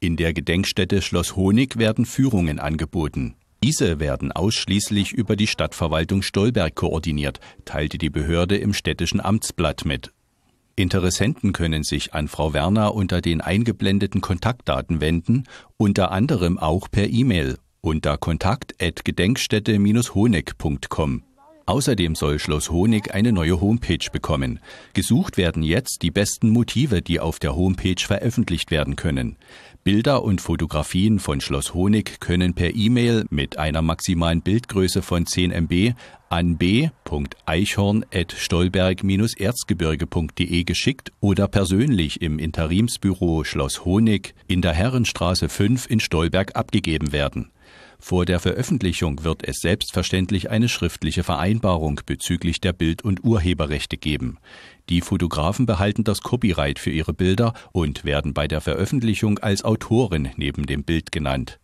In der Gedenkstätte Schloss Honig werden Führungen angeboten. Diese werden ausschließlich über die Stadtverwaltung Stolberg koordiniert, teilte die Behörde im städtischen Amtsblatt mit. Interessenten können sich an Frau Werner unter den eingeblendeten Kontaktdaten wenden, unter anderem auch per E-Mail unter kontakt@gedenkstätte-honeck.com. Außerdem soll Schloss Honig eine neue Homepage bekommen. Gesucht werden jetzt die besten Motive, die auf der Homepage veröffentlicht werden können. Bilder und Fotografien von Schloss Honig können per E-Mail mit einer maximalen Bildgröße von 10 MB an b.eichhorn.stolberg-erzgebirge.de geschickt oder persönlich im Interimsbüro Schloss Honig in der Herrenstraße 5 in Stolberg abgegeben werden. Vor der Veröffentlichung wird es selbstverständlich eine schriftliche Vereinbarung bezüglich der Bild- und Urheberrechte geben. Die Fotografen behalten das Copyright für ihre Bilder und werden bei der Veröffentlichung als Autorin neben dem Bild genannt